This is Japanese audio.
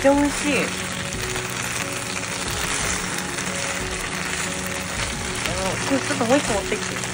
ちゃ美味しい。これちょっともう一個持ってきて。